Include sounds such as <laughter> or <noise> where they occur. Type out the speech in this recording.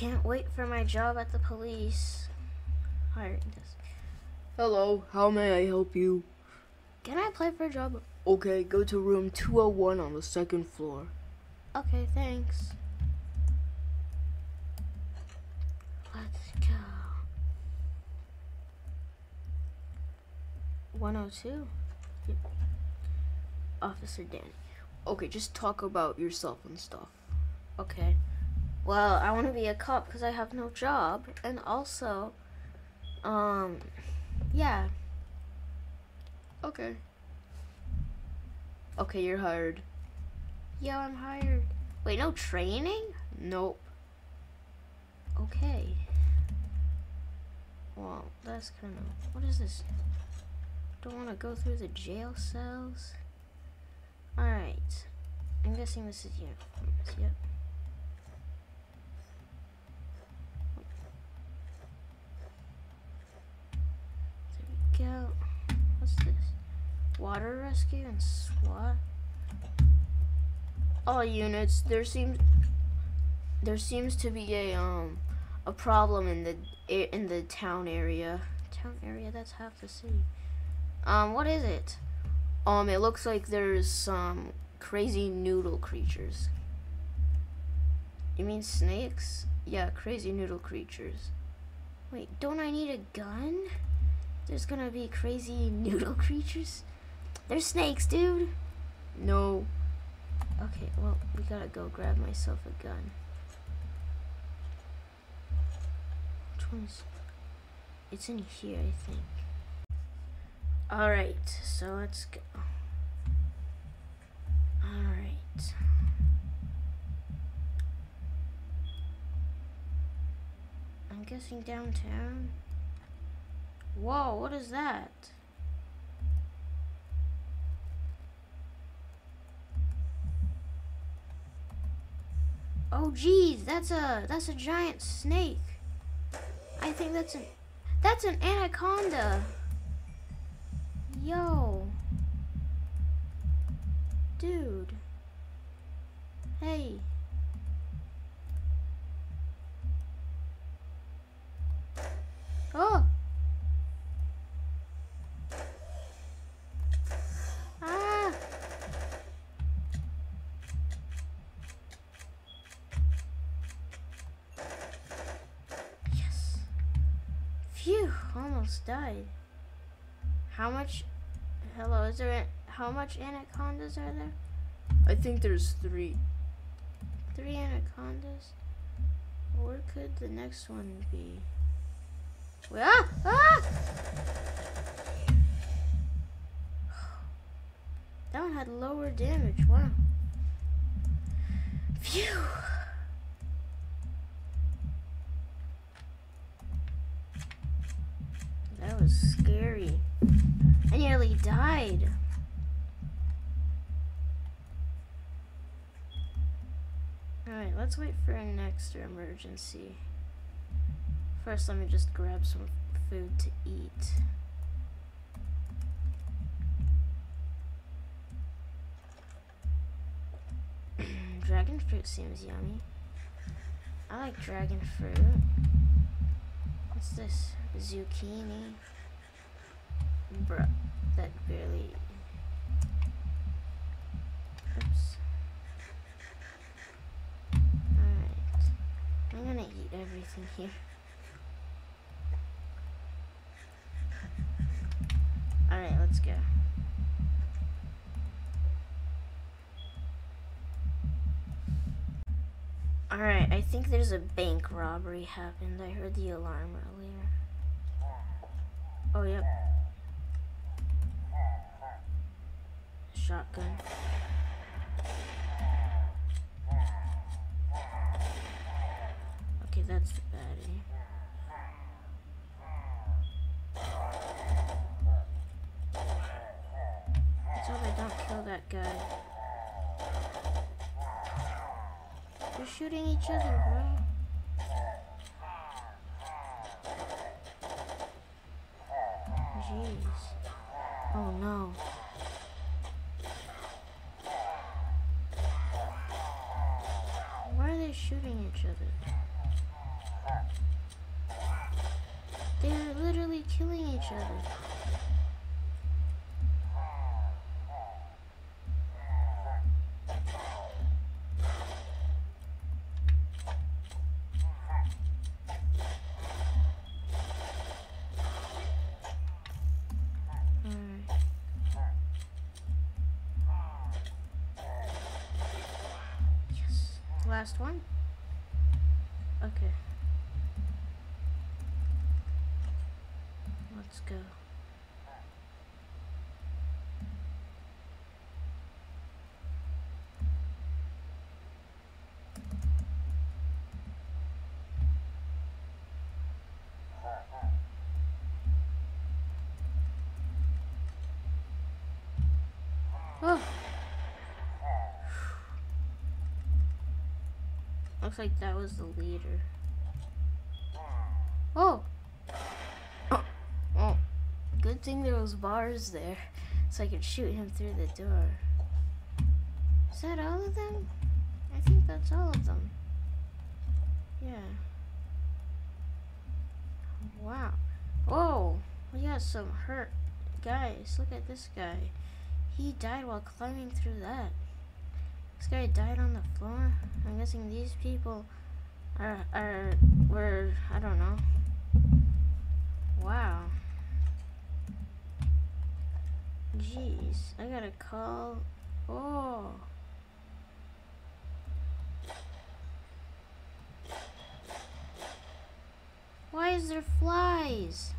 can't wait for my job at the police. Hiring desk. Hello, how may I help you? Can I apply for a job? Okay, go to room 201 on the second floor. Okay, thanks. Let's go. 102? Yep. Officer Danny. Okay, just talk about yourself and stuff. Okay. Well, I want to be a cop because I have no job. And also, um, yeah. Okay. Okay, you're hired. Yeah, I'm hired. Wait, no training? Nope. Okay. Well, that's kind of. What is this? Don't want to go through the jail cells. Alright. I'm guessing this is uniforms. Yep. Go. What's this? Water rescue and SWAT? All units, there seems there seems to be a um a problem in the in the town area. Town area, that's half the city. Um, what is it? Um, it looks like there's some crazy noodle creatures. You mean snakes? Yeah, crazy noodle creatures. Wait, don't I need a gun? There's gonna be crazy <laughs> noodle creatures? They're snakes, dude. No. Okay, well, we gotta go grab myself a gun. Which one's... It's in here, I think. Alright, so let's go. Alright. I'm guessing downtown. Whoa, what is that? Oh geez, that's a that's a giant snake. I think that's an that's an anaconda. Yo. Dude. Hey. Phew, almost died. How much? Hello, is there? A, how much anacondas are there? I think there's three. Three anacondas. Where could the next one be? Wait, ah! Ah! That one had lower damage. Wow. Phew. That was scary. I nearly died. Alright, let's wait for an extra emergency. First, let me just grab some food to eat. <clears throat> dragon fruit seems yummy. I like dragon fruit. What's this? Zucchini. Bruh, that barely. Oops. Alright. I'm gonna eat everything here. Alright, let's go. Alright, I think there's a bank robbery happened. I heard the alarm earlier. Oh, yep. Shotgun. Okay, that's the baddie. Let's hope I don't kill that guy. They're shooting each other, bro. Other? They're literally killing each other. Last one. Okay. Let's go. Oh. Looks like that was the leader. Oh. Oh. oh. Good thing there was bars there, so I could shoot him through the door. Is that all of them? I think that's all of them. Yeah. Wow. Oh, we got some hurt guys. Look at this guy. He died while climbing through that. This guy died on the floor. I'm guessing these people are are were I don't know. Wow. Jeez, I gotta call. Oh. Why is there flies?